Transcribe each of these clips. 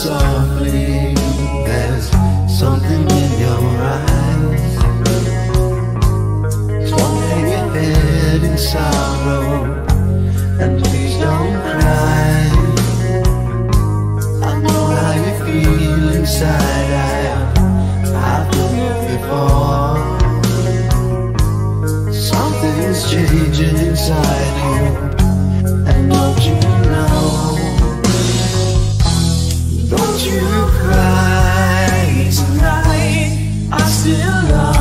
softly. There's something in your eyes. Swallowing your head in sorrow. And please don't cry. I know how you feel inside I've, I've been here before. Something's changing inside you. And don't you you cry tonight. I still love.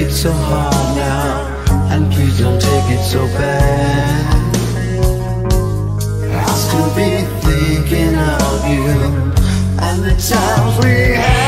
It so hard now, and please don't take it so bad. I'll still be thinking of you and the times we had.